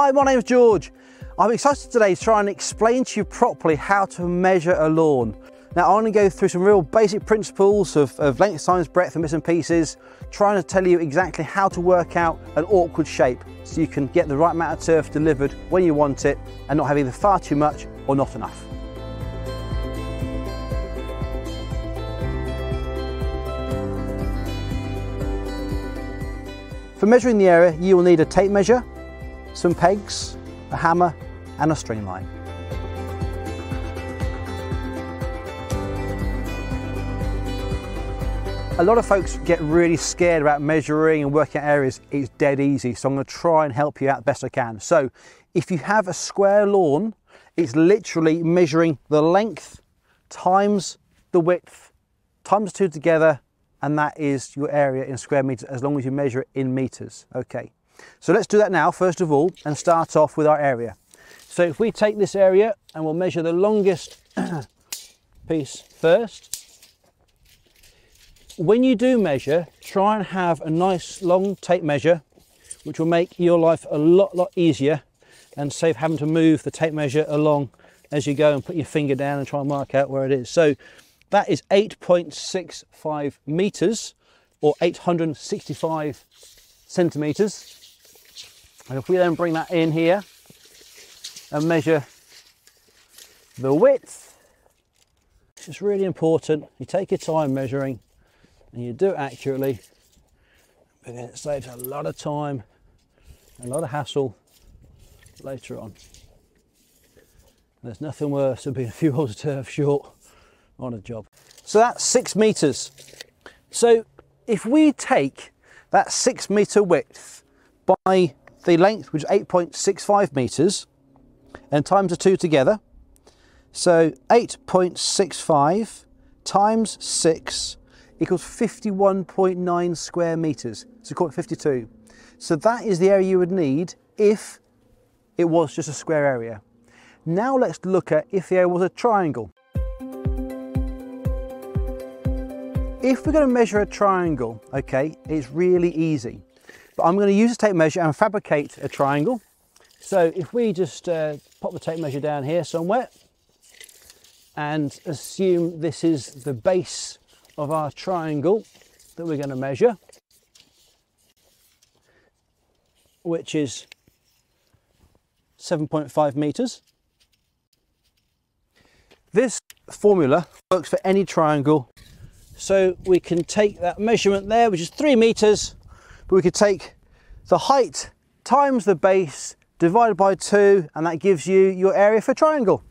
Hi, my name's George. I'm excited today to try and explain to you properly how to measure a lawn. Now I'm going to go through some real basic principles of, of length times breadth and bits and pieces, trying to tell you exactly how to work out an awkward shape so you can get the right amount of turf delivered when you want it and not have either far too much or not enough. For measuring the area, you will need a tape measure, some pegs, a hammer and a string line. A lot of folks get really scared about measuring and working out areas. It's dead easy, so I'm going to try and help you out the best I can. So if you have a square lawn, it's literally measuring the length times the width times two together and that is your area in square meters as long as you measure it in meters. Okay, so let's do that now first of all and start off with our area. So if we take this area and we'll measure the longest piece first. When you do measure, try and have a nice long tape measure which will make your life a lot, lot easier and save having to move the tape measure along as you go and put your finger down and try and mark out where it is. So that is 8.65 meters or 865 centimeters. And if we then bring that in here and measure the width, it's really important. You take your time measuring and you do it accurately because it saves a lot of time, a lot of hassle later on. There's nothing worse than being a few of turf short on a job. So that's six meters. So if we take that six meter width by the length, which is 8.65 meters, and times the two together, so 8.65 times 6 equals 51.9 square meters. So call it 52. So that is the area you would need if it was just a square area. Now let's look at if the area was a triangle. If we're going to measure a triangle, okay, it's really easy. But I'm going to use a tape measure and fabricate a triangle. So if we just uh, pop the tape measure down here somewhere and assume this is the base of our triangle that we're going to measure, which is 7.5 meters. This formula works for any triangle so we can take that measurement there, which is three meters, but we could take the height times the base divided by two, and that gives you your area for triangle.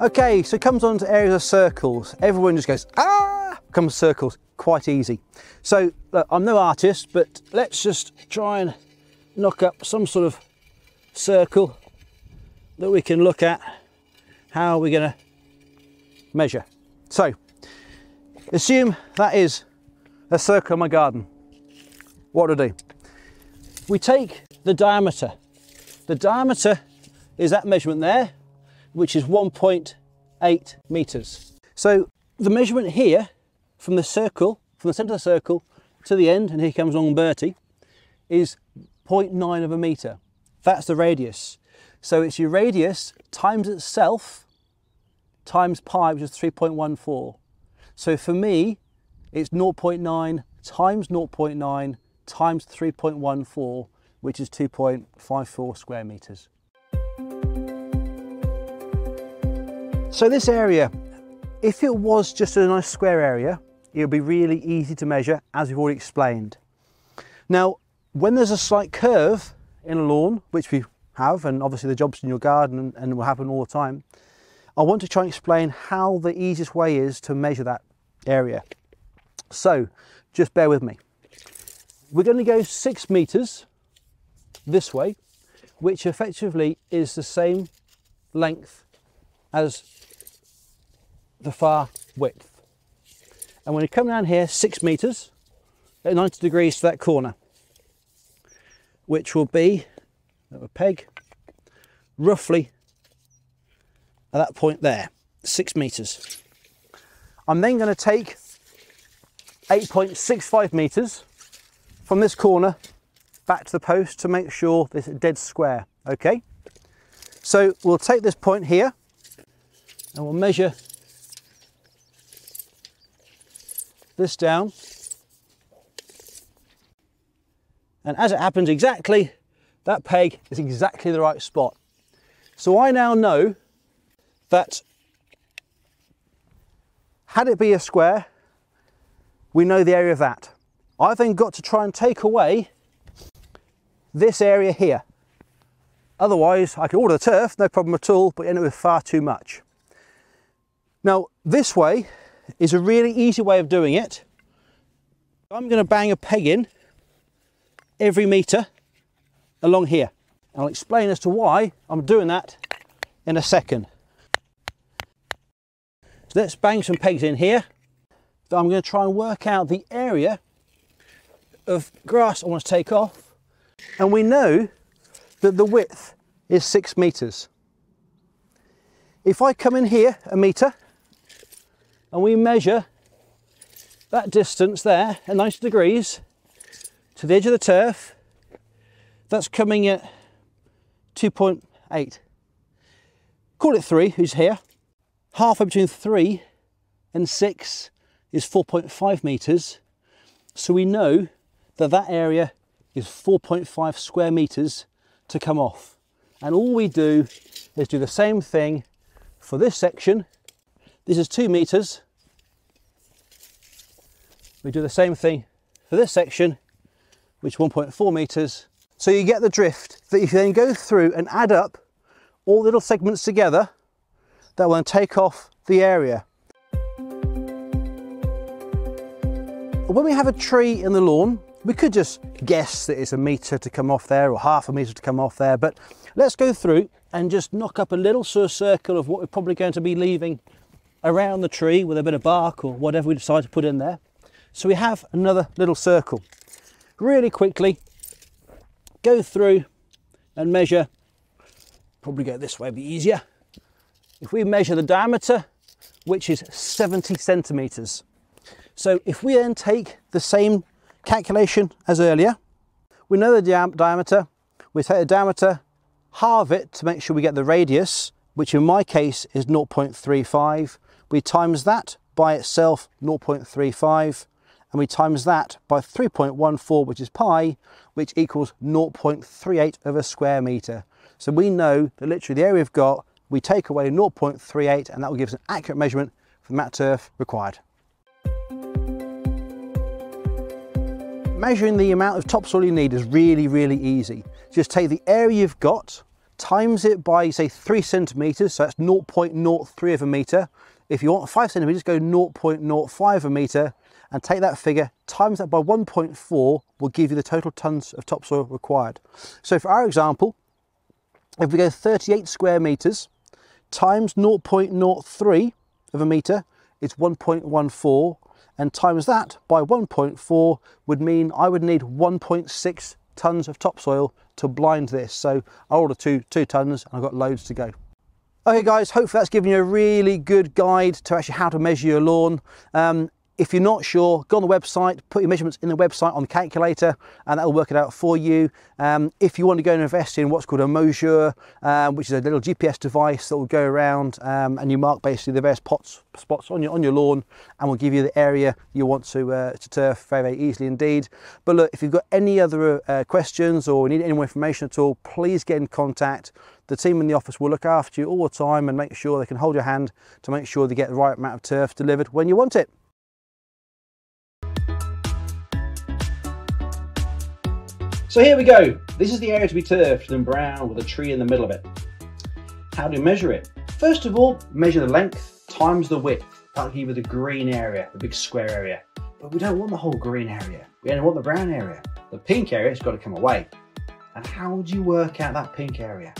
Okay, so it comes on to areas of circles. Everyone just goes, ah, comes circles, quite easy. So look, I'm no artist, but let's just try and knock up some sort of circle that we can look at how we're gonna measure. So, assume that is a circle in my garden. What do I do? We take the diameter. The diameter is that measurement there, which is 1.8 meters. So the measurement here from the circle, from the center of the circle to the end, and here comes along Bertie, is 0.9 of a meter. That's the radius. So it's your radius times itself times pi, which is 3.14. So for me, it's 0.9 times 0.9 times 3.14, which is 2.54 square meters. So this area, if it was just a nice square area, it would be really easy to measure, as we've already explained. Now, when there's a slight curve in a lawn, which we have, and obviously the jobs in your garden and will happen all the time, I want to try and explain how the easiest way is to measure that area. So just bear with me. We're going to go six meters this way, which effectively is the same length as the far width. And when you come down here, six meters at 90 degrees to that corner, which will be a peg roughly at that point there, six meters. I'm then going to take 8.65 meters from this corner back to the post to make sure this is dead square, okay? So we'll take this point here and we'll measure this down. And as it happens exactly, that peg is exactly the right spot. So I now know that had it be a square, we know the area of that. I've then got to try and take away this area here. Otherwise, I could order the turf, no problem at all, but end up with far too much. Now, this way is a really easy way of doing it. I'm going to bang a peg in every metre along here. and I'll explain as to why I'm doing that in a second. So let's bang some pegs in here. I'm going to try and work out the area of grass I want to take off. And we know that the width is six metres. If I come in here a metre and we measure that distance there at 90 degrees to the edge of the turf, that's coming at 2.8. Call it three, who's here. Halfway between three and six is 4.5 meters. So we know that that area is 4.5 square meters to come off. And all we do is do the same thing for this section. This is two meters. We do the same thing for this section, which 1.4 meters. So you get the drift that you then go through and add up all the little segments together that will take off the area. When we have a tree in the lawn, we could just guess that it's a metre to come off there or half a metre to come off there, but let's go through and just knock up a little sort of circle of what we're probably going to be leaving around the tree with a bit of bark or whatever we decide to put in there. So we have another little circle. Really quickly, go through and measure, probably go this way, be easier. If we measure the diameter, which is 70 centimetres. So if we then take the same calculation as earlier, we know the di diameter, we take the diameter, halve it to make sure we get the radius, which in my case is 0.35. We times that by itself 0.35 and we times that by 3.14 which is pi which equals 0.38 of a square metre. So we know that literally the area we've got we take away 0.38 and that will give us an accurate measurement for the mat turf required. Measuring the amount of topsoil you need is really, really easy. Just take the area you've got, times it by say three centimeters, so that's 0.03 of a meter. If you want five centimeters, go 0.05 of a meter and take that figure, times that by 1.4 will give you the total tons of topsoil required. So for our example, if we go 38 square meters times 0.03 of a meter, is 1.14 and times that by 1.4 would mean I would need 1.6 tons of topsoil to blind this. So I ordered two, two tons and I've got loads to go. Okay guys, hopefully that's given you a really good guide to actually how to measure your lawn. Um, if you're not sure, go on the website, put your measurements in the website on the calculator, and that'll work it out for you. Um, if you want to go and invest in what's called a Mesure, um, which is a little GPS device that will go around um, and you mark basically the various pots, spots on your on your lawn, and will give you the area you want to uh, to turf very very easily indeed. But look, if you've got any other uh, questions or need any more information at all, please get in contact. The team in the office will look after you all the time and make sure they can hold your hand to make sure they get the right amount of turf delivered when you want it. So here we go. This is the area to be turfed and brown with a tree in the middle of it. How do you measure it? First of all, measure the length times the width. That'll give you the green area, the big square area. But we don't want the whole green area. We only want the brown area. The pink area has got to come away. And how do you work out that pink area?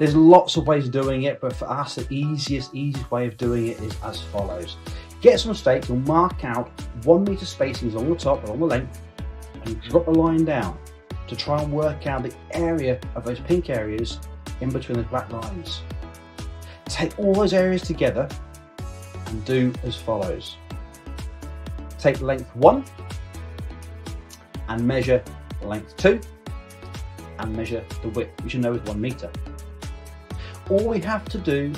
There's lots of ways of doing it, but for us, the easiest, easiest way of doing it is as follows. Get some stakes and mark out one meter spacings along the top and on the length and drop a line down to try and work out the area of those pink areas in between the black lines. Take all those areas together and do as follows. Take length 1 and measure length 2 and measure the width, which you know is one meter. All we have to do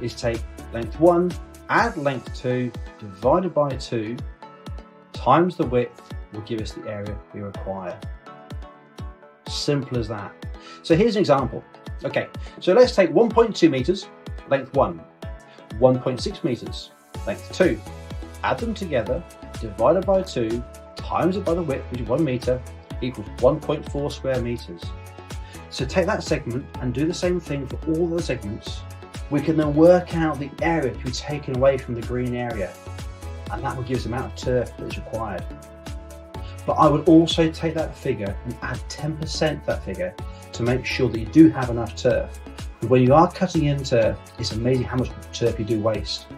is take length one, add length two, divided by two, times the width will give us the area we require. Simple as that. So here's an example. Okay, so let's take 1.2 meters, length one, 1.6 meters, length two, add them together, divided by two, times it by the width, which is one meter, equals 1.4 square meters. So take that segment and do the same thing for all the segments. We can then work out the area to be taken away from the green area, and that will give us the amount of turf that is required. But I would also take that figure and add 10% to that figure to make sure that you do have enough turf. When you are cutting in turf, it's amazing how much turf you do waste.